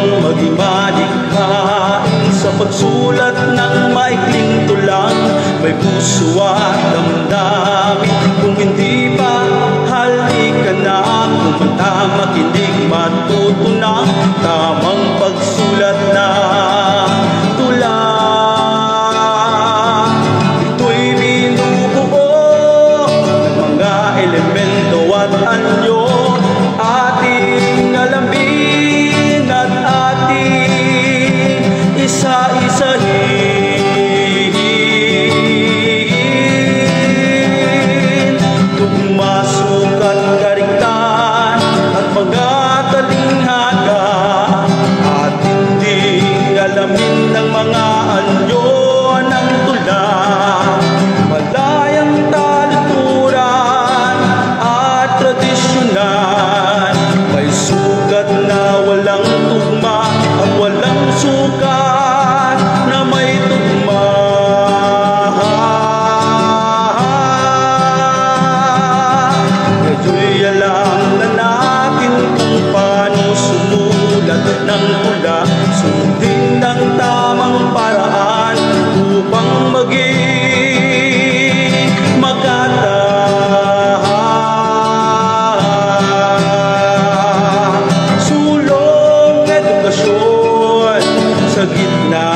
maging malikhain Sa pagsulat ng maikling tulang May puso at damdamin. Kung hindi pa, halika na. Kumanta, makinig, matuto na Tamang pagsulat na again now.